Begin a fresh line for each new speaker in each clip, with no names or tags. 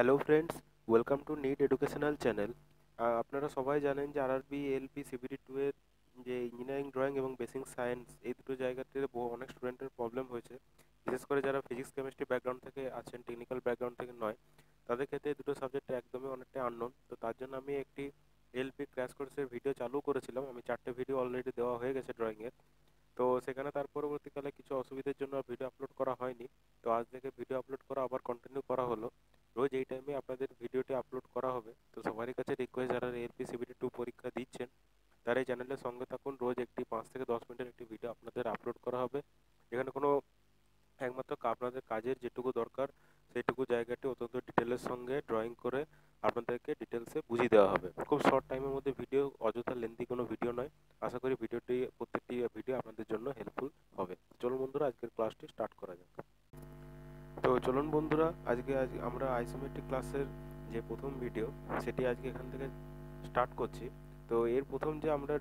Hello friends welcome to NEET educational channel আপনারা সবাই জানেন যে আরআরবি এলপি সিবিডি টু এর যে ইঞ্জিনিয়ারিং ড্রয়িং এবং বেসিক সায়েন্স এই দুটো জায়গাতে অনেক স্টুডেন্টের প্রবলেম হয়েছে। বিশেষ করে যারা ফিজিক্স কেমিস্ট্রি ব্যাকগ্রাউন্ড থেকে আছেন টেকনিক্যাল ব্যাকগ্রাউন্ড থেকে নয়, তাদের ক্ষেত্রে দুটো সাবজেক্ট একদমই অনেকটা আননোন তো তার জন্য আমি একটি এলপি ক্র্যাশ কোর্সের ভিডিও চালু করেছিলাম। আমি চারটে ভিডিও অলরেডি দেওয়া হয়ে গেছে ড্রয়িংয়ের তো সেখানে তার পরবর্তীকালে কিছু অসুবিধার জন্য ভিডিও আপলোড করা হয়নি। তো আজ থেকে ভিডিও আপলোড করা আবার কন্টিনিউ করা হলো। রোজ এই টাইমে আপনাদের ভিডিওটি আপলোড করা হবে। তো সবারই কাছে রিকোয়েস্ট যারা এলপি সিবিটি টু পরীক্ষা দিচ্ছেন তারা এই চ্যানেলের সঙ্গে থাকুন। রোজ একটি পাঁচ থেকে দশ মিনিটের একটি ভিডিও আপনাদের আপলোড করা হবে। এখানে কোনো একমাত্র আপনাদের কাজের যেটুকু দরকার, সেইটুকু জায়গাটি অত্যন্ত ডিটেলের সঙ্গে ড্রয়িং করে আপনাদেরকে ডিটেলসে বুঝিয়ে দেওয়া হবে। খুব শর্ট টাইমের মধ্যে ভিডিও অযথা লেন্দি কোনো ভিডিও নয়। আশা করি ভিডিওটি প্রত্যেকটি ভিডিও আপনাদের জন্য হেল্পফুল হবে। চলুন বন্ধুরা, আজকের ক্লাসটি স্টার্ট করা যাক। আজ আমরা আইসোমেট্রিক ক্লাসের যে প্রথম ভিডিও সেটি আজকে এখান থেকে স্টার্ট করছি। তো এর প্রথম যে আমরা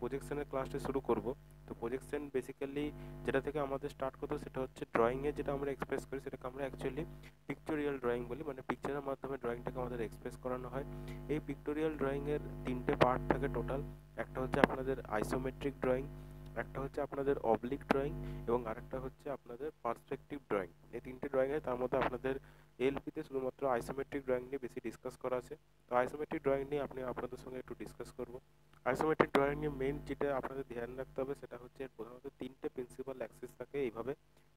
প্রজেকশনের ক্লাসটি শুরু করব, তো প্রজেকশন বেসিক্যালি যেটা থেকে আমাদের স্টার্ট করতে সেটা হচ্ছে ড্রয়িংয়ে যেটা আমরা এক্সপ্রেস করি, সেটাকে আমরা অ্যাকচুয়ালি পিকটোরিয়াল ড্রয়িং বলি মানে পিকচারের মাধ্যমে ড্রয়িংটাকে আমাদের এক্সপ্রেস করানো হয়। এই পিকটোরিয়াল ড্রয়িংয়ের তিনটে পার্ট থাকে টোটাল একটা হচ্ছে আপনাদের আইসোমেট্রিক ড্রয়িং একটা হচ্ছে আপনাদের অবলিক ড্রয়িং এবং আরেকটা হচ্ছে আপনাদের পার্সপেক্টিভ ড্রয়িং এই তিনটে ড্রয়িং আছে তার মধ্যে আপনাদের এলপিতে শুধুমাত্র আইসোমেট্রিক ড্রয়িং নিয়ে বেশি ডিসকাস করা আছে। তো আইসোমেট্রিক ড্রয়িং নিয়ে আপনি আপনাদের সঙ্গে একটু ডিসকাস করব। আইসোমেট্রিক ড্রয়িং নিয়ে মেন যেটা আপনাদের ধ্যান রাখতে হবে সেটা হচ্ছে প্রধানত তিনটে প্রিন্সিপাল অ্যাক্সিস থাকে এইভাবে।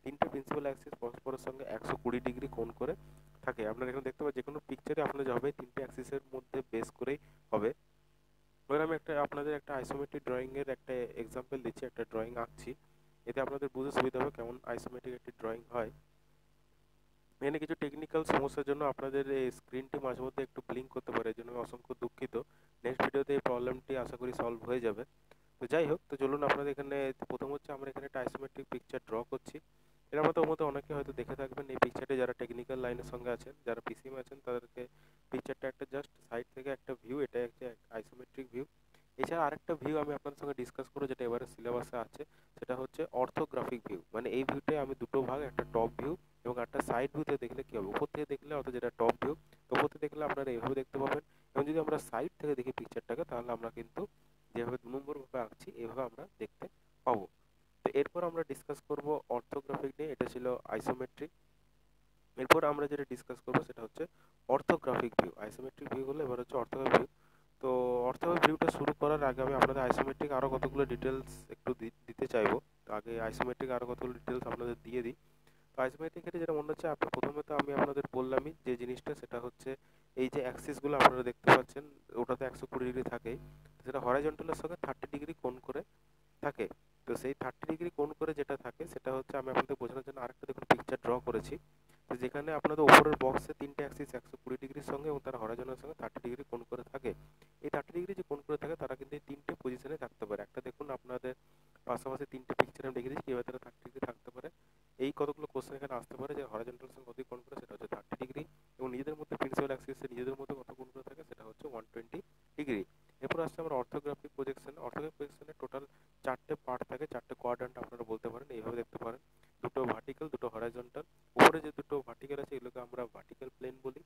তিনটে প্রিন্সিপাল অ্যাক্সিস পরস্পরের সঙ্গে একশো কুড়ি ডিগ্রি কোণ করে থাকে। আপনারা এখানে দেখতে পাবেন যে কোনো পিকচারে আপনাদের হবে, তিনটে অ্যাক্সিসের মধ্যে বেস করেই হবে। এবার আমি একটা আপনাদের একটা আইসোমেট্রিক ড্রয়িংয়ের একটা এক্সাম্পল দিচ্ছি, একটা ড্রয়িং আঁকছি। এতে আপনাদের বুঝতে সুবিধা হবে কেমন আইসোমেট্রিক একটি ড্রয়িং হয়। এখানে কিছু টেকনিক্যাল সমস্যার জন্য আপনাদের এই স্ক্রিনটি মাঝে মধ্যে একটু ব্লিঙ্ক করতে পারে জন্য অসংখ্য দুঃখিত। নেক্সট ভিডিওতে এই প্রবলেমটি আশা করি সলভ হয়ে যাবে। তো যাই হোক, তো চলুন আপনাদের এখানে, প্রথম হচ্ছে আমরা এখানে একটা আইসোমেট্রিক পিকচার ড্র করছি। এর মতো মতো অনেকে হয়তো দেখে থাকবেন এই পিকচারটি যারা টেকনিক্যাল লাইনের সঙ্গে আছেন, যারা পিসিএম আছেন, তাদেরকে পিকচারটা একটা জাস্ট সাইড থেকে একটা ভিউ এটা একটা আইসোমেট্রিক ভিউ এছাড়া আরেকটা ভিউ আমি আপনাদের সঙ্গে ডিসকাস করব, যেটা এবারে সিলেবাসে আছে, সেটা হচ্ছে অর্থোগ্রাফিক ভিউ মানে এই ভিউটাই আমি দুটো ভাগ, একটা টপ ভিউ এবং একটা সাইড ভিউতে দেখলে কী হবে? উপর থেকে দেখলে অর্থাৎ যেটা টপ ভিউ তো উপর থেকে দেখলে আপনারা এইভাবে দেখতে পাবেন। এবং যদি আমরা সাইড থেকে দেখি পিকচারটাকে তাহলে আমরা কিন্তু যেভাবে দু নম্বরভাবে আঁকছি এইভাবে আমরা দেখতে পাবো। তো এরপর আমরা ডিসকাস করব অর্থোগ্রাফিক নিয়ে, এটা ছিল আইসোমেট্রিক এরপর আমরা যেটা ডিসকাস করব, সেটা হচ্ছে অর্থোগ্রাফিক ভিউ আইসোমেট্রিক ভিউ হলো এবার হচ্ছে অর্থোগ্রাফিক ভিউ তো অর্থোগ্রাফিক ভিউটা শুরু করার আগে আমি আপনাদের আইসোমেট্রিক আরও কতগুলো ডিটেলস একটু দিতে চাইব। তো আগে আইসোমেট্রিক আরও কতগুলো ডিটেলস আপনাদের দিয়ে দিই। আইসোমেট্রিক ক্ষেত্রে যেটা মনে হচ্ছে আপনার প্রথমে তো আমি আপনাদের বললামই যে জিনিসটা, সেটা হচ্ছে এই যে অ্যাক্সিসগুলো আপনারা দেখতে পাচ্ছেন, ওটাতে একশো কুড়ি ডিগ্রি থাকেই সেটা হরাইজন্টালের সঙ্গে থার্টি ডিগ্রি কোণ করে থাকে। তো সেই থার্টি ডিগ্রি কোণ করে যেটা থাকে, সেটা হচ্ছে আমি আপনাদের বোঝানোর জন্য আরেকটা দেখুন পিকচার ড্র করেছি। যেখানে আপনাদের উপরের বক্সে তিনটে অ্যাক্সিস একশো কুড়ি ডিগ্রির সঙ্গে এবং তার হরাইজনের সঙ্গে থার্টি ডিগ্রি কোণ করে থাকে। এই থার্টি ডিগ্রি যে কোণ করে থাকে, তারা কিন্তু এই তিনটে পজিশনে থাকতে পারে। একটা দেখুন আপনাদের পাশাপাশি তিনটে পিকচার আমি দেখে দিচ্ছি, এবার তারা থার্টি ডিগ্রি থাকতে পারে। এই কতগুলো কোশ্চেন এখানে আসতে পারে যে হরাইজন্টাল সঙ্গে কত কোণ করে, সেটা হচ্ছে থার্টি ডিগ্রি এবং নিজেদের মধ্যে প্রিন্সিপাল অ্যাক্সিসে নিজেদের মধ্যে কত কোণ করে থাকে, সেটা হচ্ছে ওয়ান টোয়েন্টি ডিগ্রি এরপর আসছে আমরা অর্থোগ্রাফিক প্রজেকশন অর্থোগ্রাফিক প্রজেকশনে টোটাল চারটে পার্ট থাকে, চারটে কোয়াড্রান্ট আপনারা বলতে পারেন, এইভাবে দেখতে পারেন। দুটো ভার্টিক্যাল দুটো হরাইজন্টাল উপরে যে দুটো ভার্টিক্যাল আছে, এগুলোকে আমরা ভার্টিক্যাল প্লেন বলি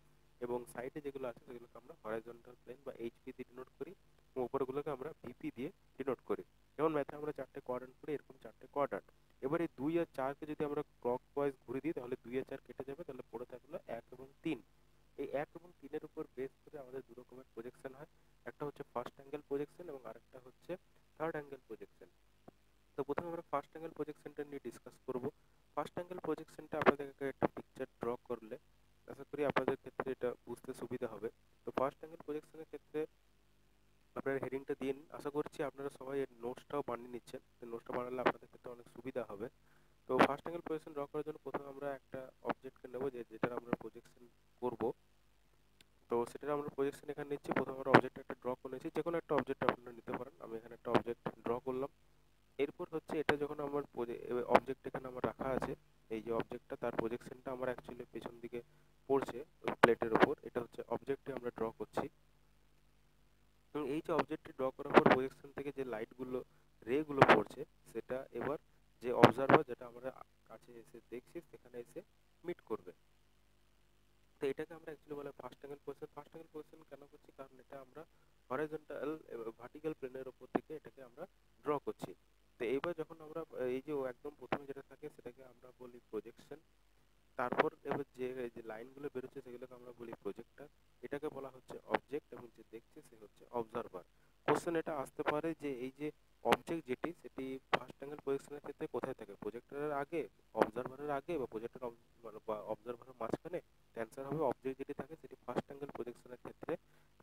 এবং সাইডে যেগুলো আছে, সেগুলোকে আমরা হরাইজন্টাল প্লেন বা এইচপি দিয়ে ডিনোট করি এবং উপরগুলোকে আমরা ভিপি দিয়ে ডিনোট করি। যেমন ম্যাথে আমরা চারটে কোয়াড্রান্ট করি এরকম চারটে কোয়াড্রান্ট এবার এই দুই আর চারকে যদি আমরা ক্লক ওয়াইজ ঘুরে দিই, তাহলে দুই আর চার কেটে যাবে, তাহলে পড়ে থাকল এক এবং তিন। এই এক এবং তিনের উপর বেস করে আমাদের দু রকমের প্রজেকশন হয়। একটা হচ্ছে ফার্স্ট অ্যাঙ্গেল প্রজেকশন এবং আরেকটা হচ্ছে থার্ড অ্যাঙ্গেল প্রজেকশন তো প্রথমে আমরা ফার্স্ট অ্যাঙ্গেল প্রজেকশনটা নিয়ে ডিসকাস করব। ফার্স্ট অ্যাঙ্গেল প্রজেকশনটা আপনাদেরকে একটা পিকচার ড্র করলে, আশা করি আপনাদের ক্ষেত্রে এটা বুঝতে সুবিধা হবে। তো ফার্স্ট অ্যাঙ্গেল প্রজেকশনের ক্ষেত্রে আপনারা হেডিংটা দিন আশা করছি আপনারা সবাই এর নোটসটাও বানিয়ে নিচ্ছেন। নোটসটা বানালে আপনাদের ক্ষেত্রে অনেক সুবিধা হবে। তো ফার্স্ট অ্যাঙ্গেল প্রজেকশন ড্র করার জন্য প্রথমে আমরা একটা অবজেক্টকে নেব, যে যেটার আমরা প্রজেকশন করব। তো সেটার আমরা প্রজেকশন এখানে নিচ্ছি, প্রথমে আমরা অবজেক্ট একটা ড্র করে নিচ্ছি। যে কোনো একটা অবজেক্ট আপনারা নিতে পারেন। আমি এখানে একটা অবজেক্ট ড্র করলাম। এরপর হচ্ছে এটা যখন আমার অবজেক্ট এখানে আমার রাখা আছে, এই যে অবজেক্টটা তার প্রজেকশনটা আমার অ্যাকচুয়ালি পেছন দিকে পড়ছে, ওই ওপর এটা হচ্ছে অবজেক্টে আমরা ড্র করছি এবং এই যে অবজেক্টটি ড্র করার পর প্রজেকশন থেকে যে লাইটগুলো রেগুলো পড়ছে সেটা এবার যে অবজারভার যেটা আমরা কাছে এসে দেখছি সেখানে এসে মিট করবে তো এটাকে আমরা অ্যাকচুয়ালি বলে first angle position first angle position কেন করছি? কারণ এটা আমরা হরাইজন্টাল ভার্টিক্যাল প্লেনের ওপর থেকে এটাকে আমরা ড্র করছি। তো এইবার যখন আমরা, এই যে একদম প্রথমে যেটা থাকে, সেটাকে আমরা বলি প্রজেকশন তারপর এবার যে যে লাইনগুলো বেরোচ্ছে, সেগুলোকে আমরা বলি প্রজেক্টার এটাকে বলা হচ্ছে অবজেক্ট এবং যে দেখছে, সে হচ্ছে অবজারভার কোশ্চেন এটা আসতে পারে যে, এই যে অবজেক্ট যেটি, সেটি ফার্স্ট অ্যাঙ্গেল প্রজেকশনের ক্ষেত্রে কোথায় থাকে? প্রজেক্টরের আগে অবজারভারের আগে বা প্রজেক্টর বা অবজারভারের মাঝখানে? অ্যান্সার হবে অবজেক্ট যেটি থাকে, সেটি ফার্স্ট অ্যাঙ্গেল প্রজেকশনের ক্ষেত্রে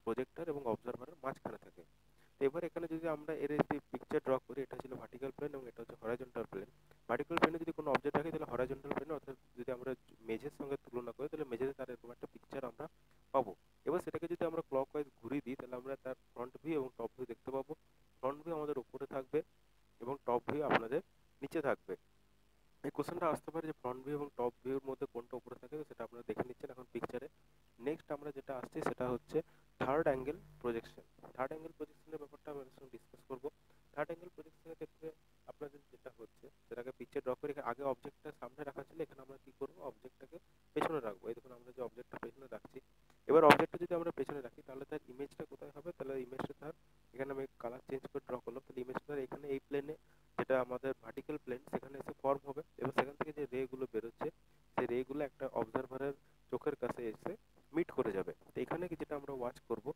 প্রজেক্টর এবং অবজারভারের মাঝখানে থাকে। তো এবার এখানে যদি আমরা এর একটি পিকচার ড্র করি, এটা ছিল ভার্টিক্যাল প্লেন এবং এটা হচ্ছে হরাইজন্টাল প্লেন ভার্টিক্যাল প্লেনে যদি কোনো অবজেক্ট থাকে, তাহলে হরাইজন্টাল প্লেনে অর্থাৎ যদি আমরা মেঝের সঙ্গে তুলনা করি, তাহলে মেঝেতে তার এরকম একটা পিকচার আমরা পাবো। এবার সেটাকে যদি আমরা ক্লক ওয়াইজ ঘুরিয়ে দিই, তাহলে আমরা তার ফ্রন্ট ভিউ এবং টপ ভিউ দেখতে পাবো। ফ্রন্ট ভিউ আমাদের উপরে থাকবে এবং টপ ভিউ আপনাদের নিচে থাকবে। এই কোশ্চেনটা আসতে পারে যে ফ্রন্ট ভিউ এবং টপ ভিউর মধ্যে কোনটা উপরে থাকে সেটা আপনারা দেখে নিচ্ছেন এখন পিকচারে নেক্সট আমরা যেটা আসছি সেটা হচ্ছে third angle projection third angle প্রজেকশনের ব্যাপারটা আমরা সঙ্গে ডিসকাস করব। থার্ড অ্যাঙ্গেল প্রজেকশনের ক্ষেত্রে আপনাদের যেটা হচ্ছে, সেটাকে পিকচার ড্র করে আগে অবজেক্টটা সামনে রাখা ছিল, এখানে আমরা কি করব? অবজেক্টটাকে পেছনে রাখব। এই দেখুন আমরা যে অবজেক্টটা পেছনে রাখছি। এবার অবজেক্টটা যদি আমরা পেছনে রাখি, তাহলে তার ইমেজটা কোথায় হবে? তাহলে ইমেজটা তার, এখানে আমি কালার চেঞ্জ করে ড্র করলাম। তাহলে ইমেজটা এখানে এই প্লেনে যেটা আমাদের ভার্টিক্যাল প্লেন সেখানে এসে ফর্ম হবে এবং সেখান থেকে যে রেগুলো বেরোচ্ছে, সেই রেগুলো একটা অবজারভারের চোখের কাছে এসে মিট করে যাবে। তো এখানে যেটা আমরা ওয়াচ করব?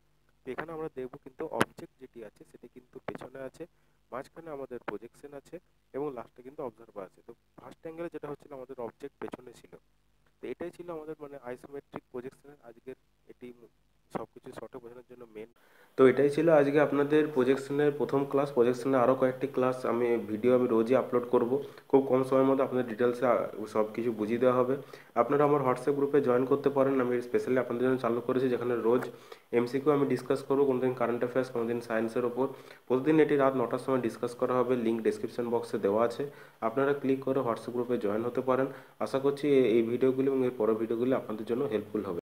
তো এখানে আমরা দেখব কিন্তু অবজেক্ট যেটি আছে সেটি কিন্তু পেছনে আছে, মাঝখানে আমাদের প্রজেকশন আছে এবং লাস্টে কিন্তু অবজারভার আছে তো ফার্স্ট অ্যাঙ্গেলে যেটা হচ্ছিল আমাদের অবজেক্ট পেছনে ছিল তো এটাই ছিল আমাদের মানে আইসোমেট্রিক প্রজেকশনের আজকের এটি সব কিছু শর্টে বোঝানোর জন্য মেন তো এটাই ছিল আজকে আপনাদের প্রজেকশনের প্রথম ক্লাস প্রজেকশনের আরও কয়েকটি ক্লাস আমি ভিডিও আমি রোজই আপলোড করব। খুব কম সময়ের মধ্যে আপনাদের ডিটেলসে সব কিছু বুঝিয়ে দেওয়া হবে। আপনারা আমার হোয়াটসঅ্যাপ গ্রুপে জয়েন করতে পারেন। আমি স্পেশালি আপনাদের জন্য চালু করেছি, যেখানে রোজ এমসিকিউ আমি ডিসকাস করব। কোনো দিন কারেন্ট অ্যাফেয়ার্স কোনো দিন সায়েন্সের ওপর। প্রতিদিন এটি রাত নটার সময় ডিসকাস করা হবে। লিঙ্ক ডিসক্রিপশন বক্সে দেওয়া আছে। আপনারা ক্লিক করে হোয়াটসঅ্যাপ গ্রুপে জয়েন হতে পারেন। আশা করছি এই ভিডিওগুলি এবং এর পরের ভিডিওগুলি আপনাদের জন্য হেল্পফুল হবে।